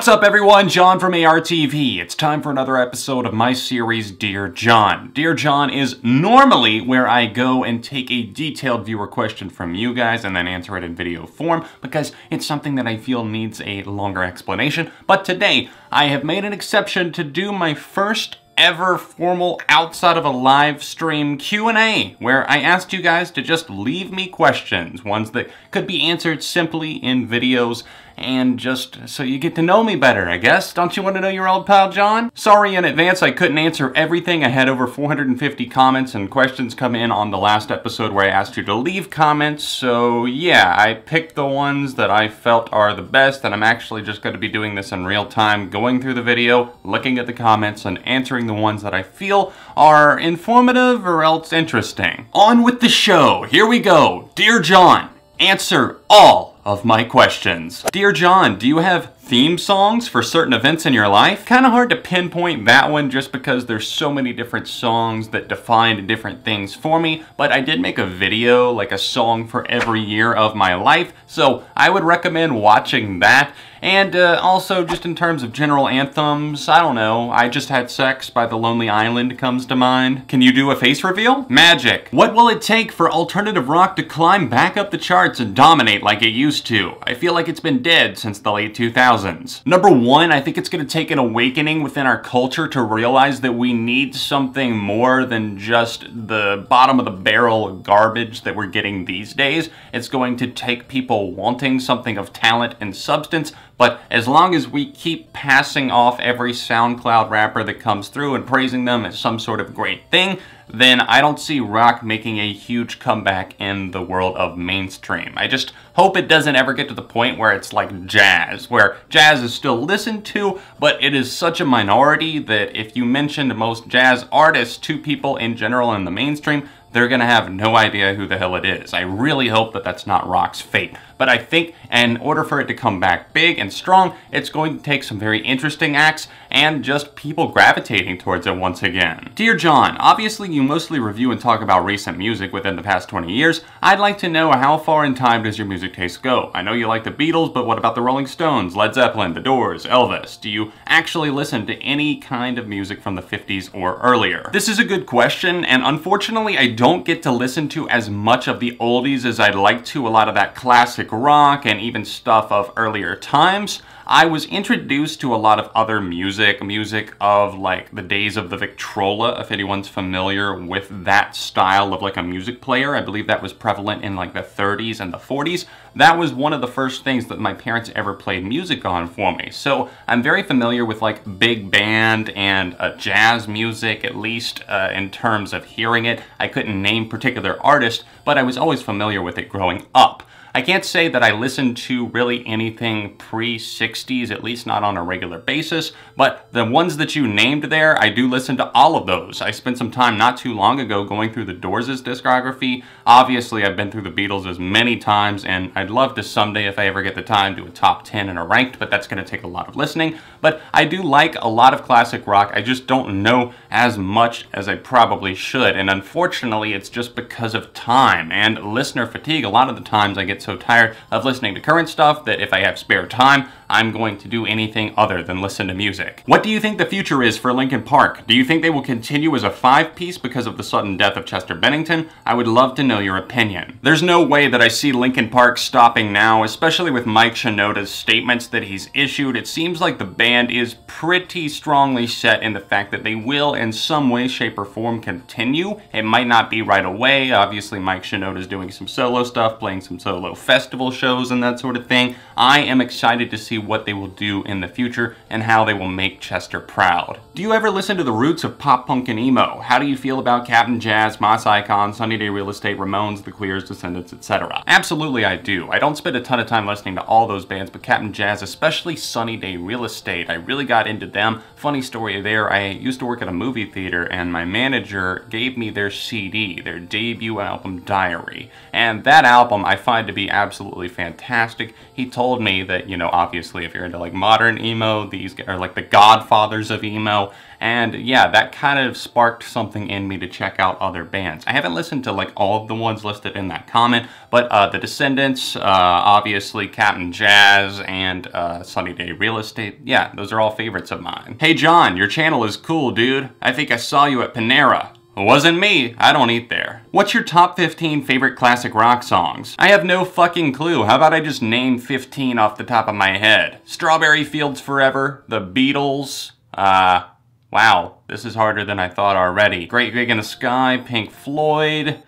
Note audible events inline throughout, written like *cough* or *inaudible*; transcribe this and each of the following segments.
What's up everyone, Jon from ARTV. It's time for another episode of my series, Dear Jon. Dear Jon is normally where I go and take a detailed viewer question from you guys and then answer it in video form because it's something that I feel needs a longer explanation. But today, I have made an exception to do my first ever formal outside of a live stream Q&A where I asked you guys to just leave me questions, ones that could be answered simply in videos and just so you get to know me better, I guess. Don't you want to know your old pal Jon? Sorry in advance I couldn't answer everything. I had over 450 comments and questions come in on the last episode where I asked you to leave comments, so yeah, I picked the ones that I felt are the best, and I'm actually just going to be doing this in real time, going through the video, looking at the comments, and answering the ones that I feel are informative or else interesting. On with the show, here we go. Dear Jon, answer all of my questions. Dear Jon, do you have theme songs for certain events in your life? Kind of hard to pinpoint that one just because there's so many different songs that define different things for me, but I did make a video, like a song for every year of my life, so I would recommend watching that. And uh, also, just in terms of general anthems, I don't know, I Just Had Sex by The Lonely Island comes to mind. Can you do a face reveal? Magic. What will it take for alternative rock to climb back up the charts and dominate like it used to? I feel like it's been dead since the late 2000s. Number one, I think it's gonna take an awakening within our culture to realize that we need something more than just the bottom of the barrel garbage that we're getting these days. It's going to take people wanting something of talent and substance but as long as we keep passing off every SoundCloud rapper that comes through and praising them as some sort of great thing, then I don't see rock making a huge comeback in the world of mainstream. I just hope it doesn't ever get to the point where it's like jazz, where jazz is still listened to, but it is such a minority that if you mentioned most jazz artists to people in general in the mainstream, they're gonna have no idea who the hell it is. I really hope that that's not rock's fate. But I think in order for it to come back big and strong, it's going to take some very interesting acts and just people gravitating towards it once again. Dear Jon, obviously you mostly review and talk about recent music within the past 20 years. I'd like to know how far in time does your music taste go? I know you like the Beatles, but what about the Rolling Stones, Led Zeppelin, The Doors, Elvis? Do you actually listen to any kind of music from the 50s or earlier? This is a good question, and unfortunately I don't get to listen to as much of the oldies as I'd like to, a lot of that classic rock and even stuff of earlier times, I was introduced to a lot of other music, music of like the days of the Victrola, if anyone's familiar with that style of like a music player. I believe that was prevalent in like the 30s and the 40s. That was one of the first things that my parents ever played music on for me. So I'm very familiar with like big band and uh, jazz music, at least uh, in terms of hearing it. I couldn't name particular artists, but I was always familiar with it growing up. I can't say that I listen to really anything pre-60s, at least not on a regular basis, but the ones that you named there, I do listen to all of those. I spent some time not too long ago going through the Doors' discography. Obviously, I've been through the Beatles as many times, and I'd love to someday, if I ever get the time, do a top 10 and a ranked, but that's going to take a lot of listening. But I do like a lot of classic rock. I just don't know as much as I probably should, and unfortunately, it's just because of time and listener fatigue. A lot of the times I get so tired of listening to current stuff that if I have spare time, I'm going to do anything other than listen to music. What do you think the future is for Linkin Park? Do you think they will continue as a five-piece because of the sudden death of Chester Bennington? I would love to know your opinion. There's no way that I see Linkin Park stopping now, especially with Mike Shinoda's statements that he's issued. It seems like the band is pretty strongly set in the fact that they will in some way, shape, or form continue. It might not be right away. Obviously, Mike Shinoda's doing some solo stuff, playing some solo festival shows and that sort of thing. I am excited to see what they will do in the future and how they will make Chester proud. Do you ever listen to the roots of pop punk and emo? How do you feel about Cap'n Jazz, Moss Icon, Sunny Day Real Estate, Ramones, The Queers, Descendents, etc.? Absolutely I do. I don't spend a ton of time listening to all those bands, but Cap'n Jazz, especially Sunny Day Real Estate, I really got into them. Funny story there, I used to work at a movie theater and my manager gave me their CD, their debut album, Diary. And that album I find to be absolutely fantastic. He told me that, you know, obviously if you're into like modern emo, these are like the godfathers of emo, And yeah, that kind of sparked something in me to check out other bands. I haven't listened to like all of the ones listed in that comment, but uh, The Descendents, uh, obviously Cap'n Jazz, and uh, Sunny Day Real Estate, yeah, those are all favorites of mine. Hey Jon, your channel is cool, dude. I think I saw you at Panera. It wasn't me, I don't eat there. What's your top 15 favorite classic rock songs? I have no fucking clue, how about I just name 15 off the top of my head? Strawberry Fields Forever, The Beatles, uh, wow, this is harder than I thought already. Great Gig in the Sky, Pink Floyd,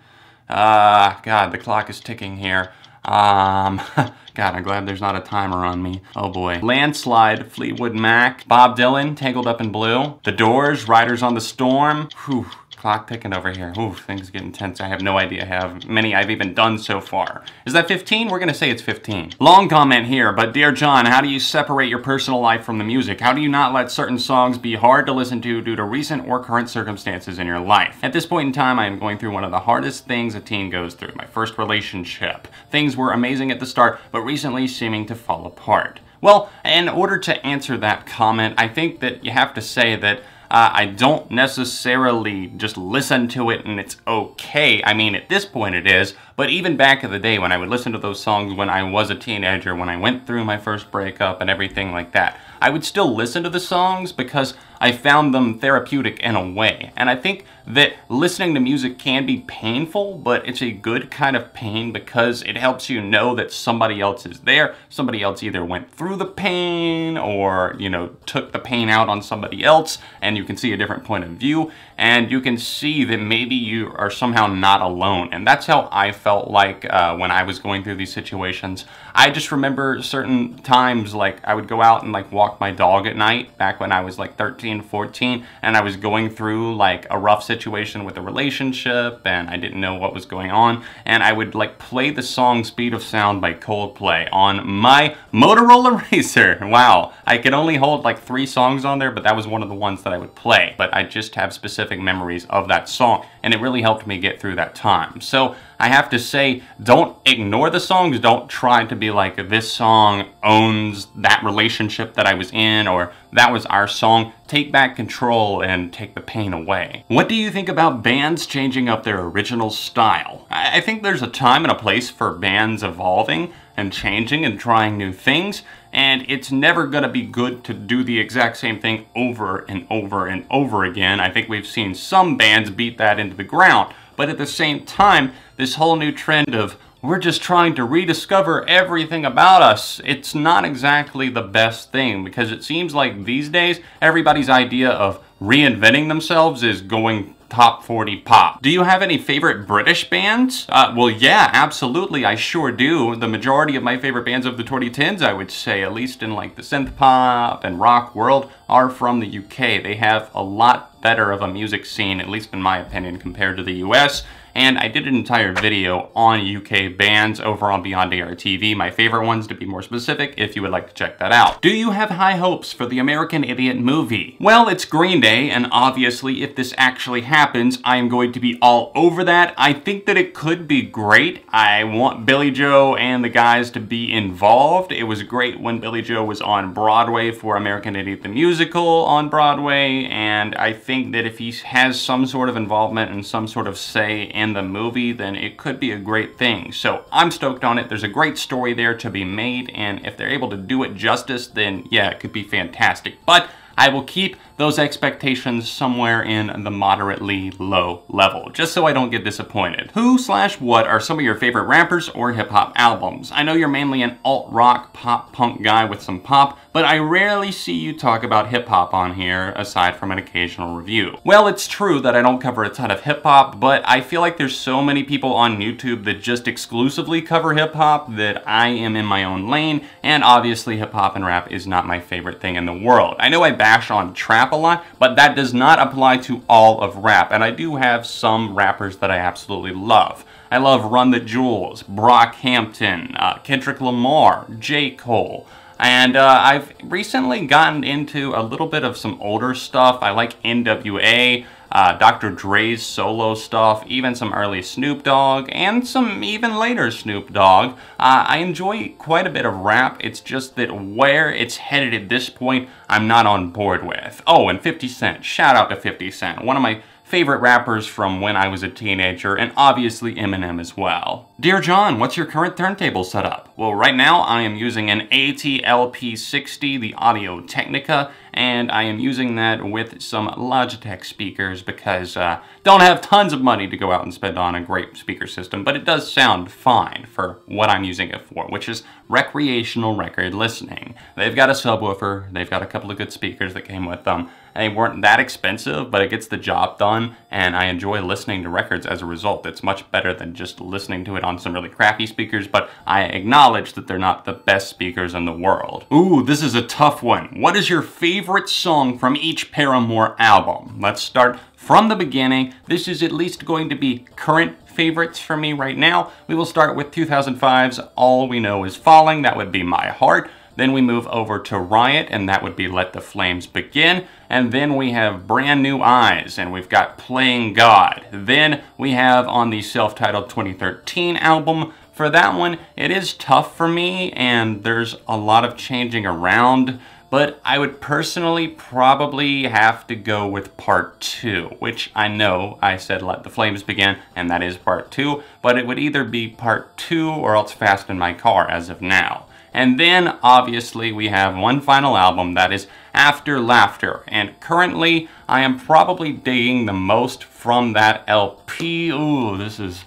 uh, God, the clock is ticking here. Um, *laughs* God, I'm glad there's not a timer on me. Oh boy. Landslide, Fleetwood Mac, Bob Dylan, Tangled Up in Blue, The Doors, Riders on the Storm. Whew, clock ticking over here. Ooh, things get intense. I have no idea how many I've even done so far. Is that 15? We're gonna say it's 15. Long comment here, but dear Jon, how do you separate your personal life from the music? How do you not let certain songs be hard to listen to due to recent or current circumstances in your life? At this point in time, I am going through one of the hardest things a teen goes through, my first relationship. Things were amazing at the start, but recently seeming to fall apart. Well, in order to answer that comment, I think that you have to say that uh, I don't necessarily just listen to it and it's okay. I mean, at this point it is, but even back in the day when I would listen to those songs when I was a teenager, when I went through my first breakup and everything like that, I would still listen to the songs because I found them therapeutic in a way. And I think that listening to music can be painful, but it's a good kind of pain because it helps you know that somebody else is there. Somebody else either went through the pain or, you know, took the pain out on somebody else and you can see a different point of view and you can see that maybe you are somehow not alone. And that's how I felt like uh, when I was going through these situations. I just remember certain times like I would go out and like walk my dog at night back when I was like 13 13, 14, and I was going through like a rough situation with a relationship and I didn't know what was going on, and I would like play the song Speed of Sound by Coldplay on my Motorola *laughs* RAZR. Wow, I could only hold like three songs on there, but that was one of the ones that I would play. But I just have specific memories of that song, and it really helped me get through that time. So I have to say, don't ignore the songs. Don't try to be like, this song owns that relationship that I was in, or that was our song. Take back control and take the pain away. What do you think about bands changing up their original style? I think there's a time and a place for bands evolving and changing and trying new things, and it's never gonna be good to do the exact same thing over and over and over again. I think we've seen some bands beat that into the ground. But at the same time, this whole new trend of we're just trying to rediscover everything about us. It's not exactly the best thing because it seems like these days everybody's idea of reinventing themselves is going top 40 pop. Do you have any favorite British bands? Uh, well, yeah, absolutely, I sure do. The majority of my favorite bands of the 2010s, I would say, at least in like the synth pop and rock world, are from the UK. They have a lot better of a music scene, at least in my opinion, compared to the US and I did an entire video on UK bands over on Beyond ARTV, my favorite ones to be more specific, if you would like to check that out. Do you have high hopes for the American Idiot movie? Well, it's Green Day, and obviously if this actually happens, I am going to be all over that. I think that it could be great. I want Billie Joe and the guys to be involved. It was great when Billie Joe was on Broadway for American Idiot the Musical on Broadway, and I think that if he has some sort of involvement and some sort of say in the movie, then it could be a great thing. So I'm stoked on it. There's a great story there to be made, and if they're able to do it justice, then yeah, it could be fantastic. But I will keep those expectations somewhere in the moderately low level, just so I don't get disappointed. Who slash what are some of your favorite rappers or hip hop albums? I know you're mainly an alt rock pop punk guy with some pop, but I rarely see you talk about hip hop on here aside from an occasional review. Well, it's true that I don't cover a ton of hip hop, but I feel like there's so many people on YouTube that just exclusively cover hip hop that I am in my own lane, and obviously hip hop and rap is not my favorite thing in the world. I know I bash on trap a lot, but that does not apply to all of rap, and I do have some rappers that I absolutely love. I love Run the Jewels, Brockhampton, uh, Kendrick Lamar, J. Cole, and uh, I've recently gotten into a little bit of some older stuff. I like NWA. Uh, Dr. Dre's solo stuff, even some early Snoop Dogg, and some even later Snoop Dogg. Uh, I enjoy quite a bit of rap, it's just that where it's headed at this point, I'm not on board with. Oh, and 50 Cent. Shout out to 50 Cent. One of my favorite rappers from when I was a teenager, and obviously Eminem as well. Dear Jon, what's your current turntable setup? Well, right now I am using an AT-LP60, the Audio Technica, and I am using that with some Logitech speakers because uh, don't have tons of money to go out and spend on a great speaker system, but it does sound fine for what I'm using it for, which is recreational record listening. They've got a subwoofer, they've got a couple of good speakers that came with them, they weren't that expensive, but it gets the job done, and I enjoy listening to records as a result. It's much better than just listening to it on some really crappy speakers, but I acknowledge that they're not the best speakers in the world. Ooh, this is a tough one. What is your favorite song from each Paramore album? Let's start from the beginning. This is at least going to be current favorites for me right now. We will start with 2005's All We Know Is Falling. That would be My Heart. Then we move over to Riot, and that would be Let the Flames Begin. And then we have Brand New Eyes, and we've got Playing God. Then we have on the self-titled 2013 album, for that one, it is tough for me, and there's a lot of changing around, but I would personally probably have to go with part two, which I know I said Let the Flames Begin, and that is part two, but it would either be part two or else Fast in My Car as of now. And then, obviously, we have one final album that is After Laughter. And currently, I am probably digging the most from that LP. Ooh, this is...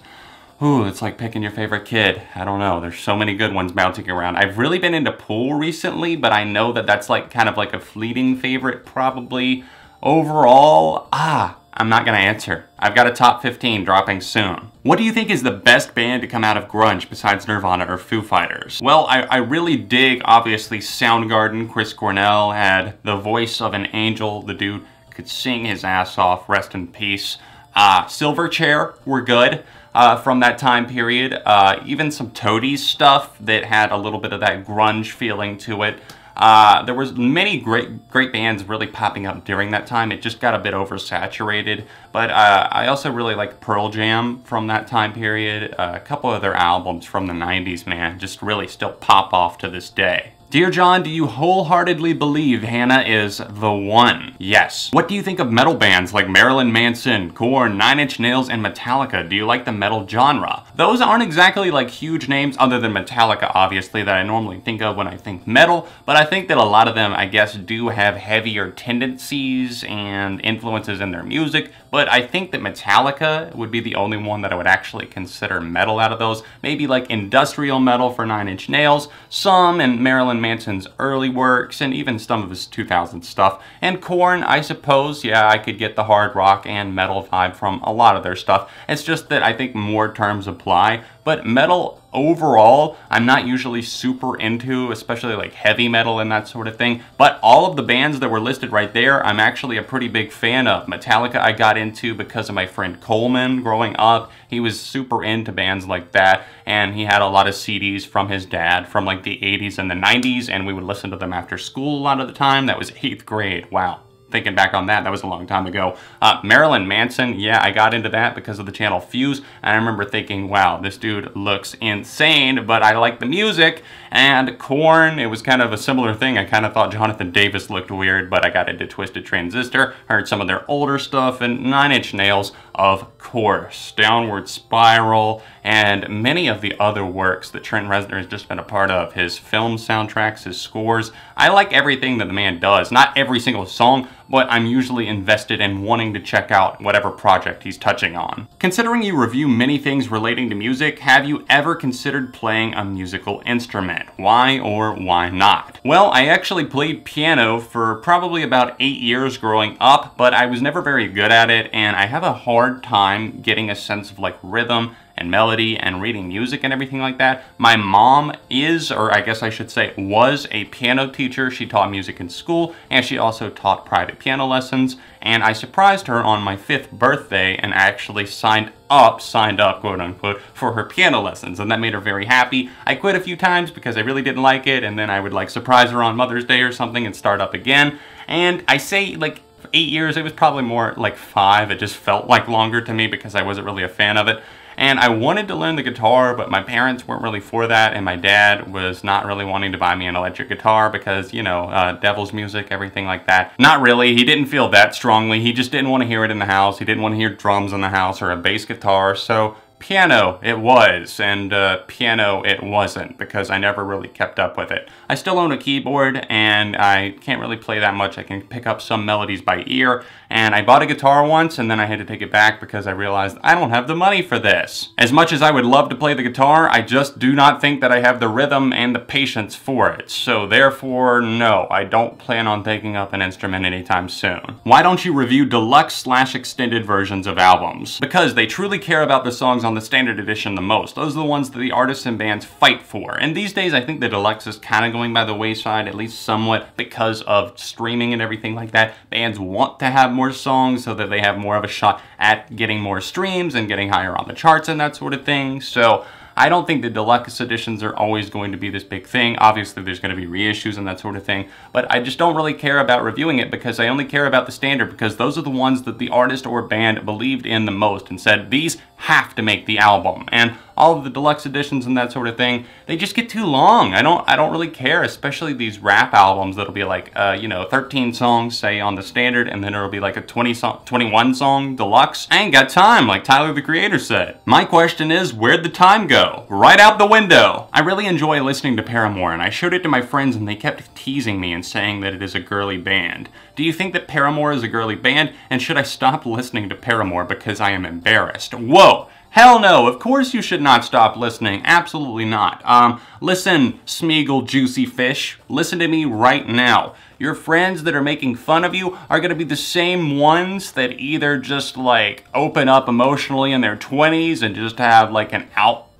Ooh, it's like picking your favorite kid. I don't know. There's so many good ones bouncing around. I've really been into Pool recently, but I know that that's like kind of like a fleeting favorite probably. Overall, ah, I'm not gonna answer. I've got a top 15 dropping soon. What do you think is the best band to come out of grunge besides Nirvana or Foo Fighters? Well, I, I really dig, obviously, Soundgarden. Chris Cornell had the voice of an angel. The dude could sing his ass off, rest in peace. Uh, Silverchair were good uh, from that time period. Uh, even some Toadies stuff that had a little bit of that grunge feeling to it. Uh, there was many great great bands really popping up during that time. It just got a bit oversaturated. But uh, I also really like Pearl Jam from that time period. Uh, a couple of their albums from the 90s, man, just really still pop off to this day. Dear John, do you wholeheartedly believe Hannah is the one? Yes. What do you think of metal bands like Marilyn Manson, Korn, Nine Inch Nails, and Metallica? Do you like the metal genre? Those aren't exactly like huge names other than Metallica, obviously, that I normally think of when I think metal, but I think that a lot of them, I guess, do have heavier tendencies and influences in their music, but I think that Metallica would be the only one that I would actually consider metal out of those. Maybe like industrial metal for Nine Inch Nails, some, and Marilyn Marilyn Manson's early works and even some of his 2000 stuff. And Korn, I suppose, yeah, I could get the hard rock and metal vibe from a lot of their stuff. It's just that I think more terms apply. But metal overall, I'm not usually super into, especially like heavy metal and that sort of thing. But all of the bands that were listed right there, I'm actually a pretty big fan of. Metallica I got into because of my friend Coleman growing up. He was super into bands like that, and he had a lot of CDs from his dad from like the 80s and the 90s, and we would listen to them after school a lot of the time. That was eighth grade. Wow thinking back on that, that was a long time ago. Uh, Marilyn Manson, yeah, I got into that because of the channel Fuse, and I remember thinking, wow, this dude looks insane, but I like the music, and Korn, it was kind of a similar thing. I kind of thought Jonathan Davis looked weird, but I got into Twisted Transistor, heard some of their older stuff, and Nine Inch Nails, of course, Downward Spiral, and many of the other works that Trent Reznor has just been a part of. His film soundtracks, his scores. I like everything that the man does. Not every single song, but I'm usually invested in wanting to check out whatever project he's touching on. Considering you review many things relating to music, have you ever considered playing a musical instrument? Why or why not? Well, I actually played piano for probably about eight years growing up, but I was never very good at it, and I have a hard time getting a sense of like rhythm and melody and reading music and everything like that. My mom is, or I guess I should say, was a piano teacher. She taught music in school and she also taught private piano lessons. And I surprised her on my fifth birthday and actually signed up, signed up, quote unquote, for her piano lessons. And that made her very happy. I quit a few times because I really didn't like it. And then I would like surprise her on Mother's Day or something and start up again. And I say, like, eight years. It was probably more like five. It just felt like longer to me because I wasn't really a fan of it. And I wanted to learn the guitar, but my parents weren't really for that, and my dad was not really wanting to buy me an electric guitar because, you know, uh, devil's music, everything like that. Not really. He didn't feel that strongly. He just didn't want to hear it in the house. He didn't want to hear drums in the house or a bass guitar, so Piano it was, and uh, piano it wasn't, because I never really kept up with it. I still own a keyboard, and I can't really play that much. I can pick up some melodies by ear, and I bought a guitar once, and then I had to take it back because I realized I don't have the money for this. As much as I would love to play the guitar, I just do not think that I have the rhythm and the patience for it. So therefore, no, I don't plan on taking up an instrument anytime soon. Why don't you review deluxe slash extended versions of albums? Because they truly care about the songs on the standard edition the most. Those are the ones that the artists and bands fight for. And these days, I think the deluxe is kind of going by the wayside, at least somewhat, because of streaming and everything like that. Bands want to have more songs so that they have more of a shot at getting more streams and getting higher on the charts and that sort of thing. So I don't think the deluxe editions are always going to be this big thing. Obviously, there's going to be reissues and that sort of thing, but I just don't really care about reviewing it because I only care about the standard because those are the ones that the artist or band believed in the most and said, these have to make the album. And all of the deluxe editions and that sort of thing, they just get too long. I don't I don't really care, especially these rap albums that'll be like, uh, you know, 13 songs, say, on the standard, and then it'll be like a 20 song, 21 song deluxe. I ain't got time, like Tyler, the Creator, said. My question is, where'd the time go? Right out the window! I really enjoy listening to Paramore, and I showed it to my friends, and they kept teasing me and saying that it is a girly band. Do you think that Paramore is a girly band, and should I stop listening to Paramore because I am embarrassed? Whoa! Hell no, of course you should not stop listening. Absolutely not. Um, listen, Smeagol Juicy Fish, listen to me right now. Your friends that are making fun of you are gonna be the same ones that either just like open up emotionally in their 20s and just have like an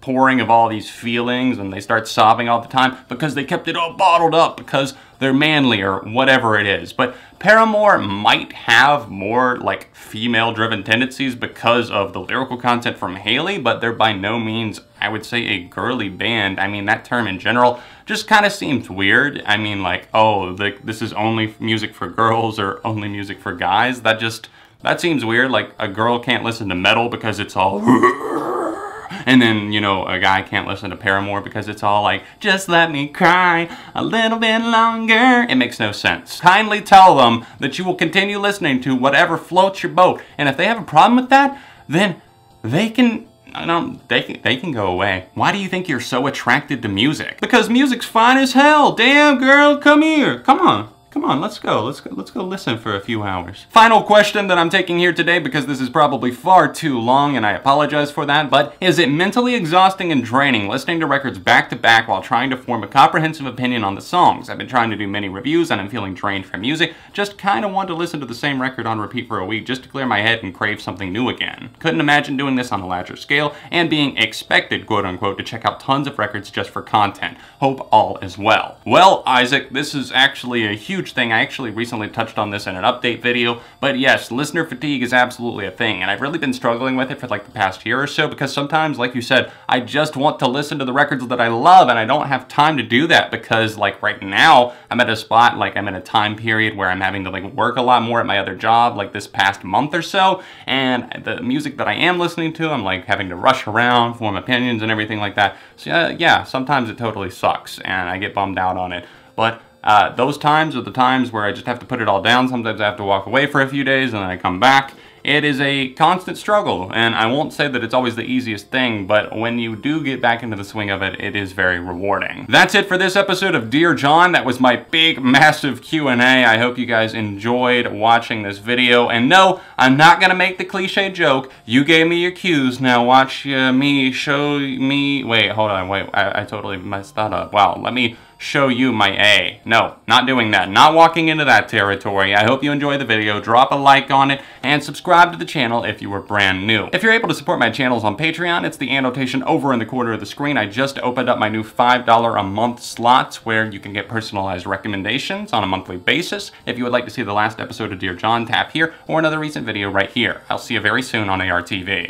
outpouring of all these feelings and they start sobbing all the time because they kept it all bottled up because they're manly or whatever it is. But Paramore might have more like female driven tendencies because of the lyrical content from Hayley, but they're by no means, I would say, a girly band. I mean, that term in general just kind of seems weird. I mean, like, oh, the, this is only music for girls or only music for guys. That just, that seems weird. Like, a girl can't listen to metal because it's all *laughs* and then, you know, a guy can't listen to Paramore because it's all like, just let me cry a little bit longer. It makes no sense. Kindly tell them that you will continue listening to whatever floats your boat. And if they have a problem with that, then they can no, they can, they can go away. Why do you think you're so attracted to music? Because music's fine as hell. Damn, girl, come here. Come on. Come on, let's go. Let's go. Let's go listen for a few hours. Final question that I'm taking here today because this is probably far too long and I apologize for that, but is it mentally exhausting and draining listening to records back to back while trying to form a comprehensive opinion on the songs? I've been trying to do many reviews and I'm feeling drained from music. Just kind of want to listen to the same record on repeat for a week just to clear my head and crave something new again. Couldn't imagine doing this on a larger scale and being expected, quote unquote, to check out tons of records just for content. Hope all is well. Well, Isaac, this is actually a huge huge thing. I actually recently touched on this in an update video, but yes, listener fatigue is absolutely a thing, and I've really been struggling with it for like the past year or so, because sometimes, like you said, I just want to listen to the records that I love, and I don't have time to do that, because like right now, I'm at a spot, like I'm in a time period where I'm having to like work a lot more at my other job, like this past month or so, and the music that I am listening to, I'm like having to rush around, form opinions and everything like that. So yeah, sometimes it totally sucks, and I get bummed out on it. But uh, those times are the times where I just have to put it all down. Sometimes I have to walk away for a few days and then I come back. It is a constant struggle, and I won't say that it's always the easiest thing, but when you do get back into the swing of it, it is very rewarding. That's it for this episode of Dear Jon. That was my big, massive Q&A. I hope you guys enjoyed watching this video. And no, I'm not gonna make the cliche joke. You gave me your cues, now watch uh, me show me... Wait, hold on, wait, I, I totally messed that up. Wow, let me show you my A. No, not doing that. Not walking into that territory. I hope you enjoy the video. Drop a like on it and subscribe to the channel if you were brand new. If you're able to support my channels on Patreon, it's the annotation over in the corner of the screen. I just opened up my new $5 a month slots where you can get personalized recommendations on a monthly basis. If you would like to see the last episode of Dear Jon, tap here or another recent video right here. I'll see you very soon on ARTV.